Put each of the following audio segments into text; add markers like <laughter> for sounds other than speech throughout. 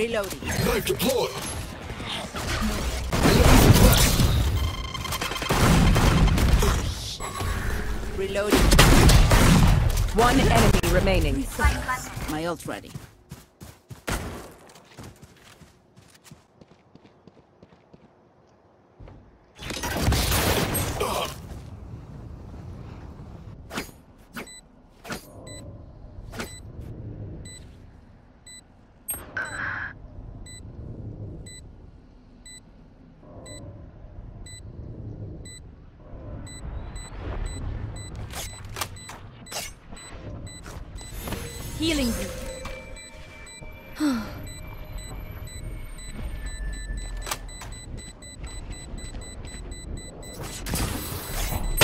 Reloading. Knife deployed. Reloading. One enemy remaining. My ult ready. Healing you. <sighs>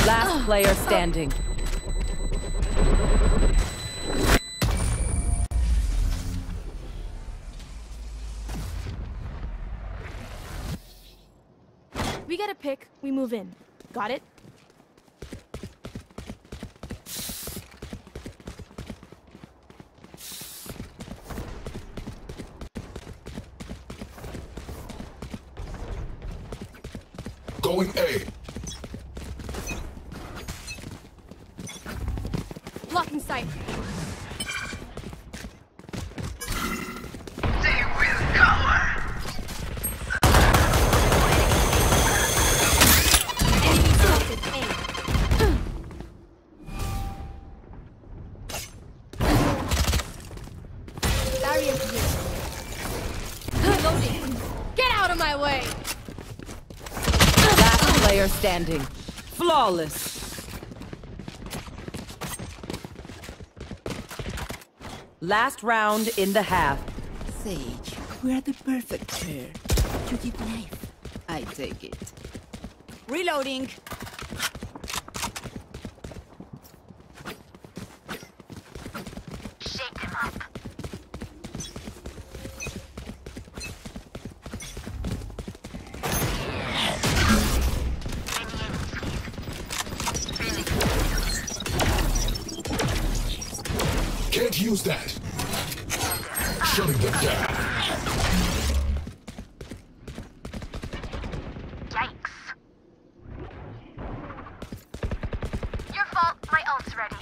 Last player standing. We get a pick, we move in. Got it? A. Blocking sight. Player standing. Flawless. Last round in the half. Sage, we're the perfect pair. You keep knife. I take it. Reloading. That. Shutting them down. Yikes. Your fault, my ult's ready.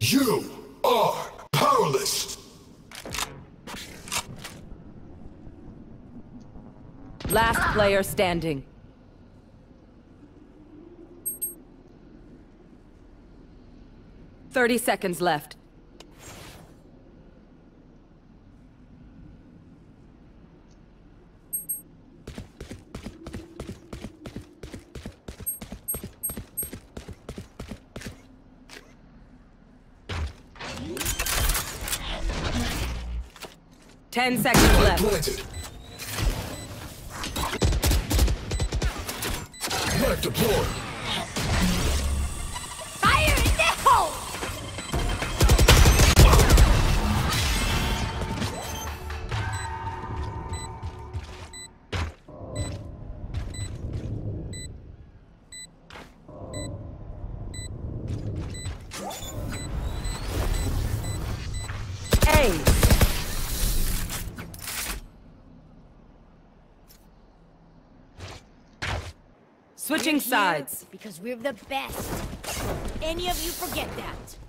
You are powerless. Last player standing. Thirty seconds left. Ten seconds left. Deployed. Switching sides. Because we're the best. Any of you forget that?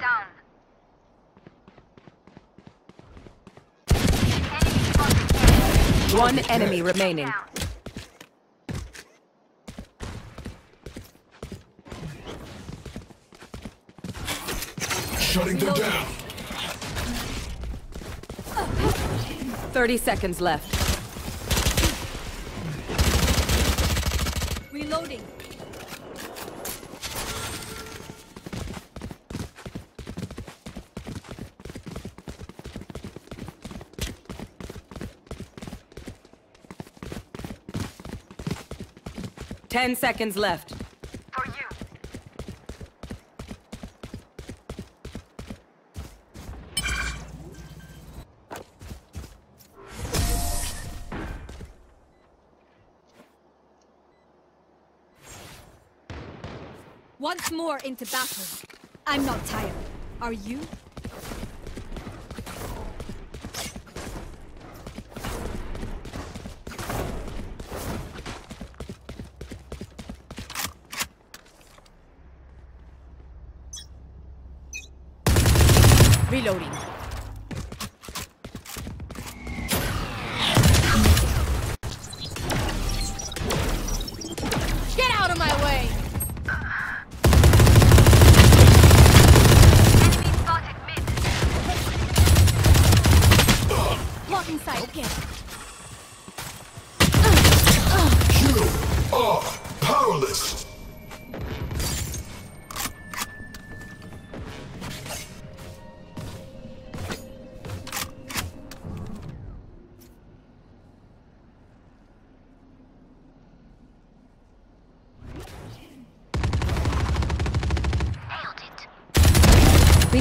down. One enemy remaining. Shutting them down. 30 seconds left. Ten seconds left. For you. Once more into battle. I'm not tired. Are you? Reloading.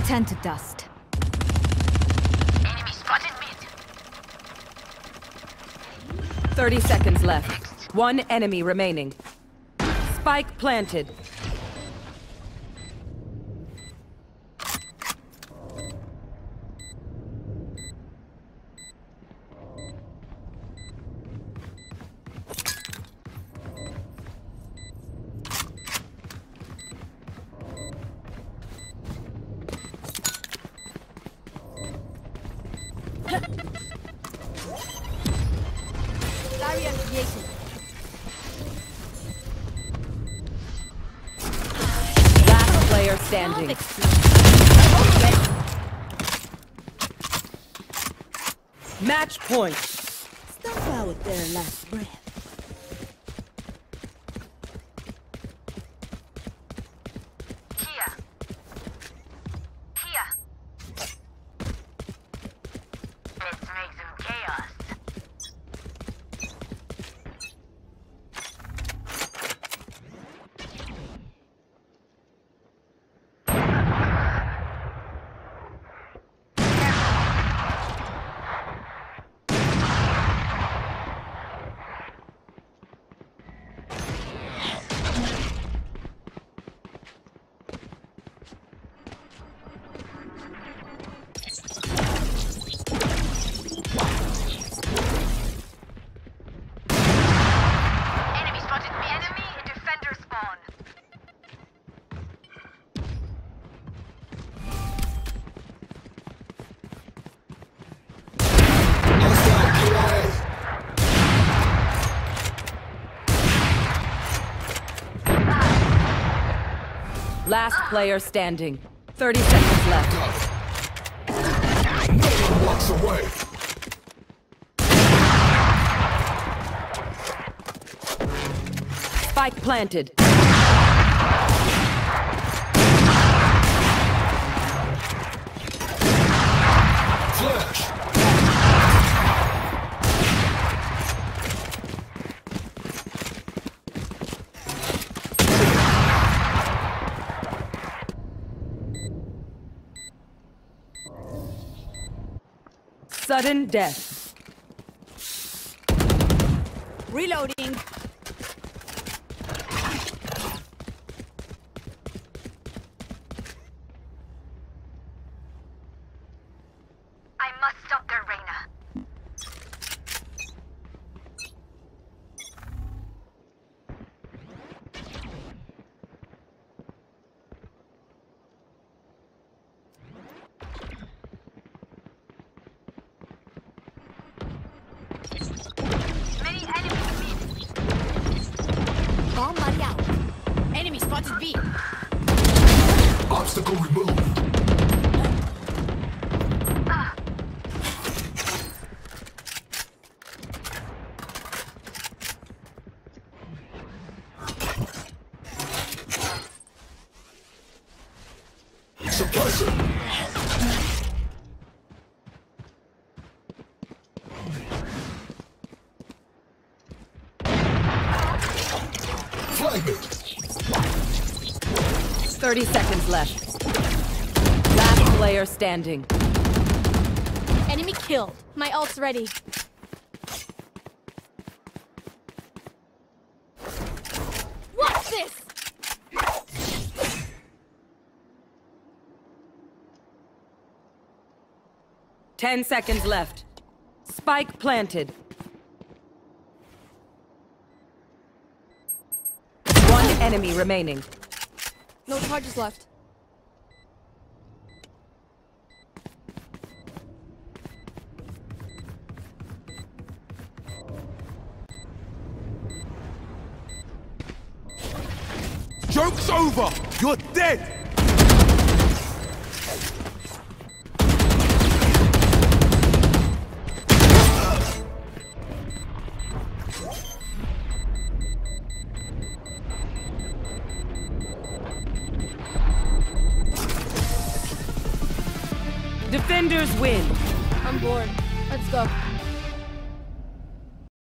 It. Return to dust. Enemy spotted mid. 30 seconds left. One enemy remaining. Spike planted. Standing. Match point. Stomp out their last breath. Last player standing. 30 seconds left. No one walks away. Spike planted. Sudden death. Reloading. Bomb buddy out. Enemy spotted B. Obstacle removed. Suppressor. 30 seconds left. Last player standing. Enemy killed. My ult's ready. What's this? Ten seconds left. Spike planted. One enemy remaining. No charges left. Joke's over! You're dead!